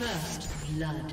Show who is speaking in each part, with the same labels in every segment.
Speaker 1: First blood.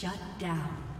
Speaker 1: Shut down.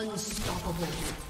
Speaker 1: Unstoppable.